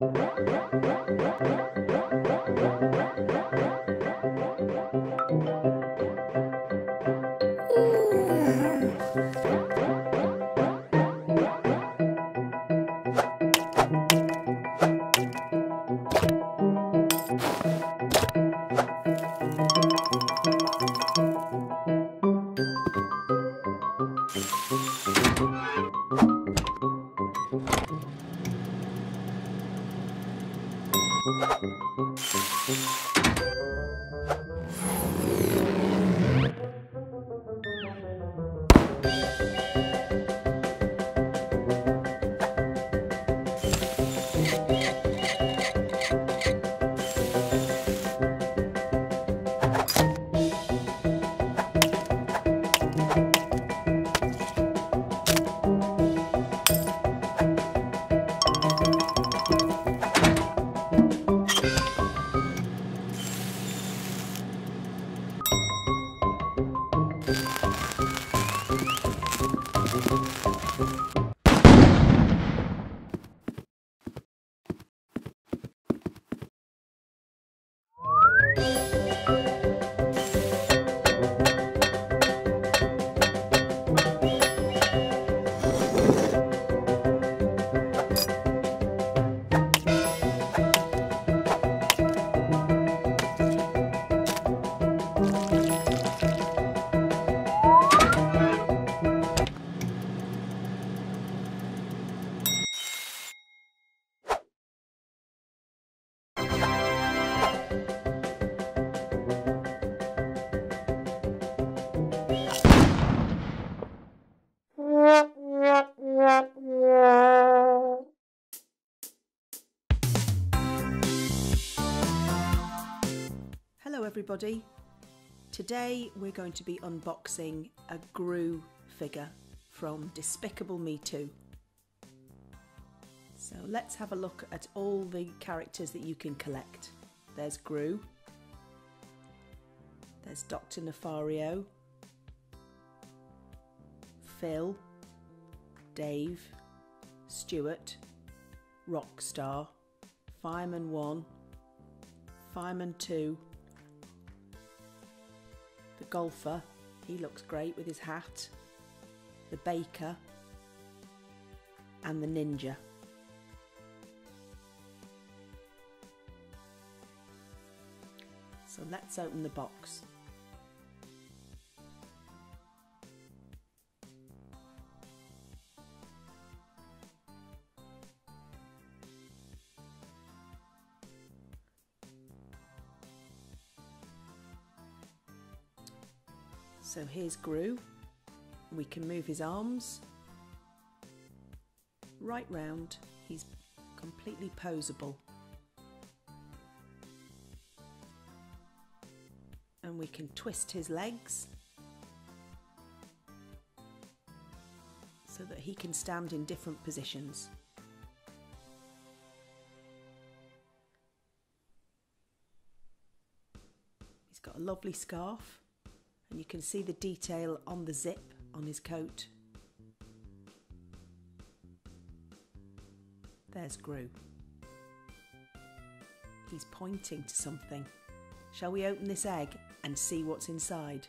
Hello everybody. Today we're going to be unboxing a Gru figure from Despicable Me 2. So let's have a look at all the characters that you can collect. There's Gru. There's Dr. Nefario. Phil. Dave. Stuart. Rockstar. Fireman 1. Fireman 2 the golfer, he looks great with his hat. The baker. And the ninja. So let's open the box. So here's Gru. We can move his arms right round. He's completely posable. And we can twist his legs so that he can stand in different positions. He's got a lovely scarf you can see the detail on the zip on his coat. There's Gru. He's pointing to something. Shall we open this egg and see what's inside?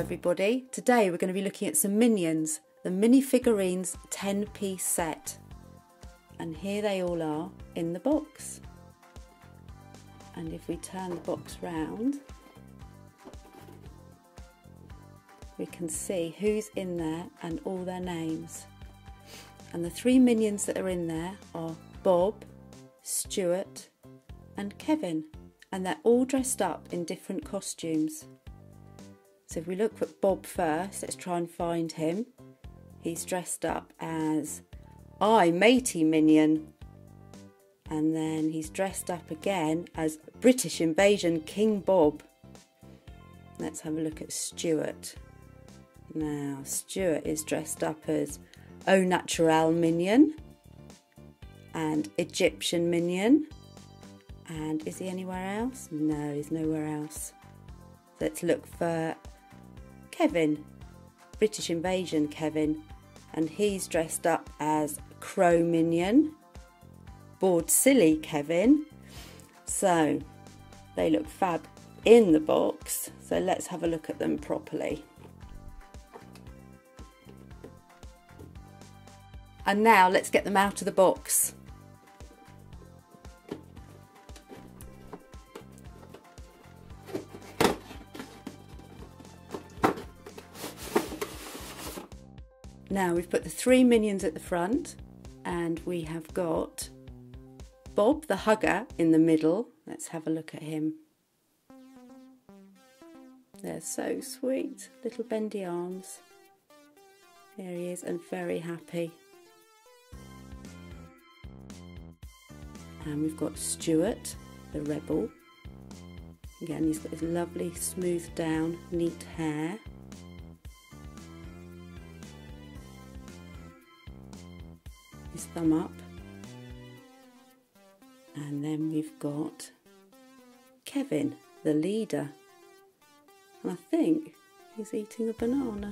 everybody, today we're going to be looking at some Minions, the Minifigurines 10 piece set. And here they all are in the box. And if we turn the box round, we can see who's in there and all their names. And the three minions that are in there are Bob, Stuart and Kevin and they're all dressed up in different costumes. So if we look at Bob first, let's try and find him. He's dressed up as Aye Matey Minion. And then he's dressed up again as British Invasion King Bob. Let's have a look at Stuart. Now, Stuart is dressed up as Au Naturel Minion and Egyptian Minion and is he anywhere else? No, he's nowhere else. Let's look for Kevin, British Invasion Kevin, and he's dressed up as Cro-Minion, Bored Silly Kevin. So they look fab in the box. So let's have a look at them properly. And now let's get them out of the box. Now we've put the three minions at the front and we have got Bob the Hugger in the middle. Let's have a look at him. They're so sweet, little bendy arms. There he is and very happy. And we've got Stuart, the rebel. Again, he's got his lovely, smooth down, neat hair. His thumb up. And then we've got Kevin, the leader. And I think he's eating a banana.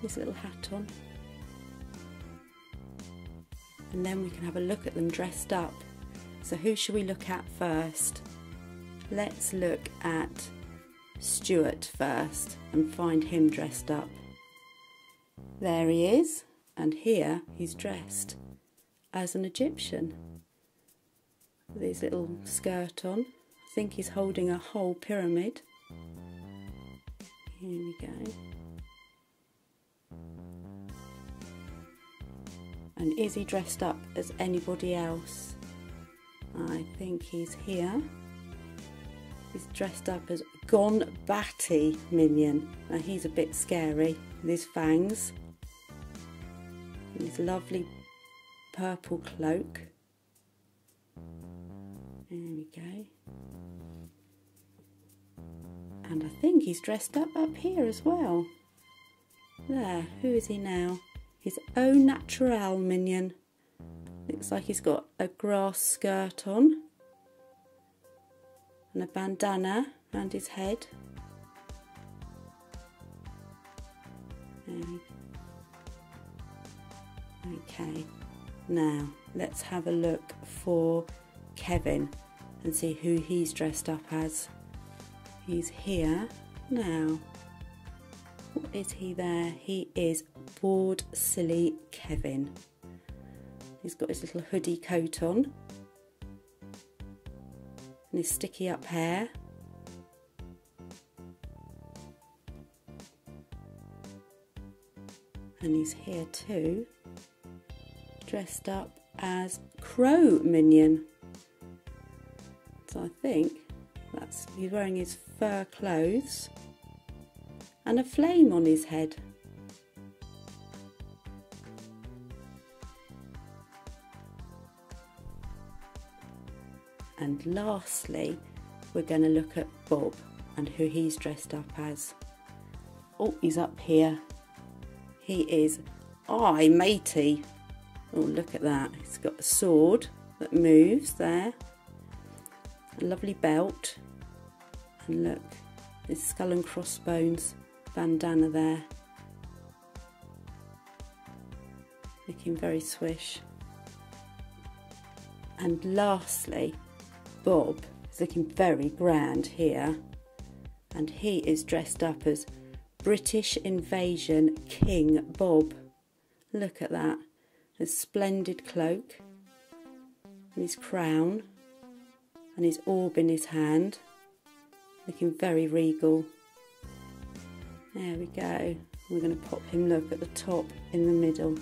His little hat on. And then we can have a look at them dressed up. So who should we look at first? Let's look at Stuart first and find him dressed up. There he is and here he's dressed as an Egyptian with his little skirt on. I think he's holding a whole pyramid. Here we go. And is he dressed up as anybody else? I think he's here. He's dressed up as Gone Batty Minion. Now he's a bit scary with his fangs his lovely purple cloak. There we go. And I think he's dressed up up here as well. There, who is he now? His Au Naturel minion. Looks like he's got a grass skirt on and a bandana around his head. Now let's have a look for Kevin and see who he's dressed up as. He's here now. What is he there? He is Bored Silly Kevin. He's got his little hoodie coat on and his sticky up hair. And he's here too dressed up as Cro-Minion. So I think that's he's wearing his fur clothes and a flame on his head. And lastly, we're going to look at Bob and who he's dressed up as. Oh, he's up here. He is Aye Matey Oh, look at that. It's got a sword that moves there. A lovely belt. And look, his skull and crossbones bandana there. Looking very swish. And lastly, Bob is looking very grand here. and he is dressed up as British Invasion King Bob. Look at that. A splendid cloak and his crown and his orb in his hand, looking very regal. There we go. We're going to pop him look at the top in the middle.